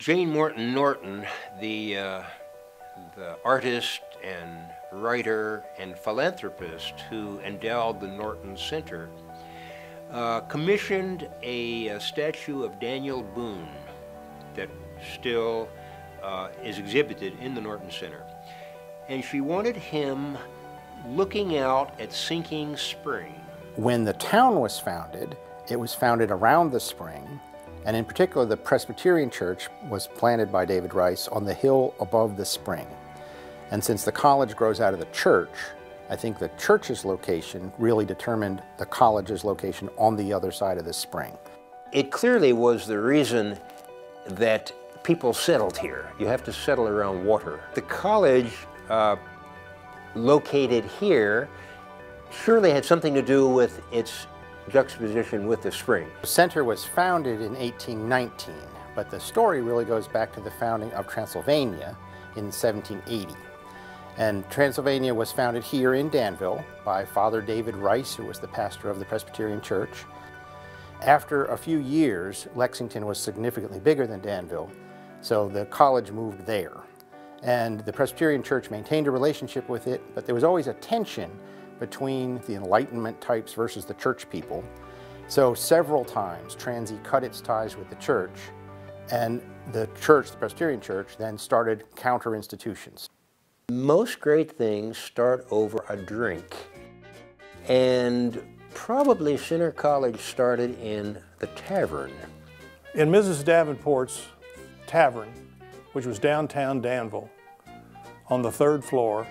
Jane Morton Norton, the, uh, the artist and writer and philanthropist who endowed the Norton Center, uh, commissioned a, a, statue of Daniel Boone that still uh, is exhibited in the Norton Center. And she wanted him looking out at sinking spring. When the town was founded, it was founded around the spring, and in particular the Presbyterian Church was planted by David Rice on the hill above the spring. And since the college grows out of the church, I think the church's location really determined the college's location on the other side of the spring. It clearly was the reason that people settled here. You have to settle around water. The college uh, located here surely had something to do with its juxtaposition with the spring. The Centre was founded in 1819, but the story really goes back to the founding of Transylvania in 1780. And Transylvania was founded here in Danville by Father David Rice, who was the pastor of the Presbyterian Church. After a few years, Lexington was significantly bigger than Danville, so the college moved there. And the Presbyterian Church maintained a relationship with it, but there was always a tension between the Enlightenment types versus the church people. So several times, Transy cut its ties with the church, and the church, the Presbyterian Church, then started counter institutions. Most great things start over a drink. And probably Centre College started in the tavern. In Mrs. Davenport's tavern, which was downtown Danville, on the third floor,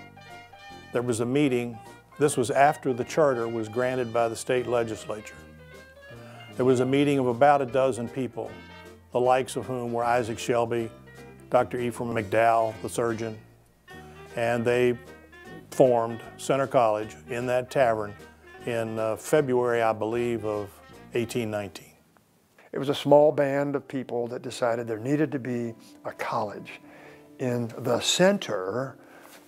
there was a meeting. This was after the charter was granted by the state legislature. There was a meeting of about a dozen people, the likes of whom were Isaac Shelby, Dr. Ephraim McDowell, the surgeon, and they formed Centre College in that tavern in uh, February, I believe, of 1819. It was a small band of people that decided there needed to be a college in the center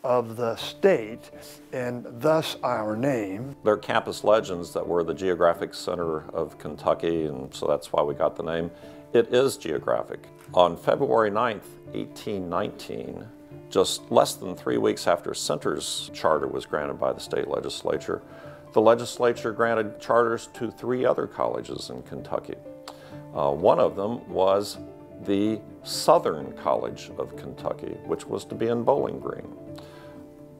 of the state, and thus our name. They're campus legends that were the geographic center of Kentucky, and so that's why we got the name. It is geographic. On February 9th, 1819, just less than three weeks after Centre's charter was granted by the state legislature, the legislature granted charters to three other colleges in Kentucky. Uh, one of them was the Southern College of Kentucky, which was to be in Bowling Green.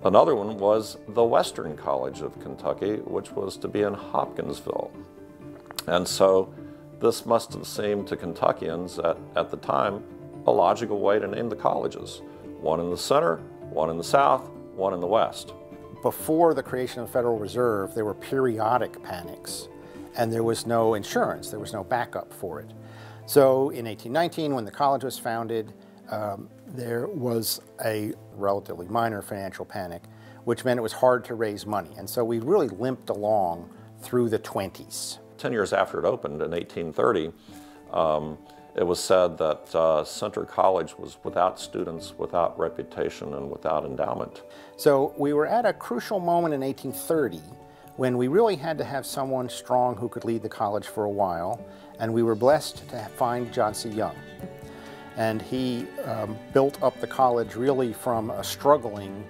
Another one was the Western College of Kentucky, which was to be in Hopkinsville. And so this must have seemed to Kentuckians at, at the time a logical way to name the colleges. One in the center, one in the south, one in the west. Before the creation of the Federal Reserve, there were periodic panics and there was no insurance, there was no backup for it. So in 1819, when the college was founded, um, there was a relatively minor financial panic, which meant it was hard to raise money. And so we really limped along through the 20s. Ten years after it opened in 1830, um, it was said that uh, Centre College was without students, without reputation, and without endowment. So we were at a crucial moment in 1830 when we really had to have someone strong who could lead the college for a while, and we were blessed to find John C. Young. And he um, built up the college really from a struggling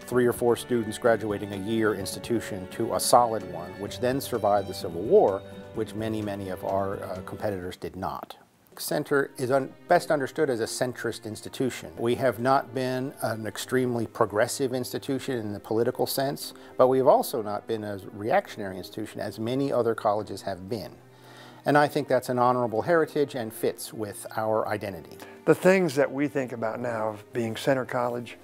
three or four students graduating a year institution to a solid one, which then survived the Civil War, which many, many of our uh, competitors did not. Centre is un best understood as a centrist institution. We have not been an extremely progressive institution in the political sense, but we have also not been a reactionary institution as many other colleges have been. And I think that's an honorable heritage and fits with our identity. The things that we think about now of being Centre College,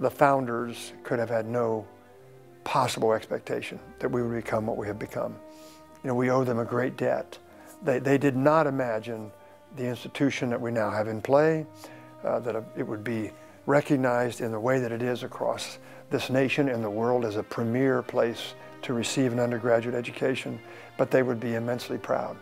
the founders could have had no possible expectation that we would become what we have become. You know, we owe them a great debt. They, they did not imagine the institution that we now have in play, uh, that it would be recognized in the way that it is across this nation and the world as a premier place to receive an undergraduate education, but they would be immensely proud.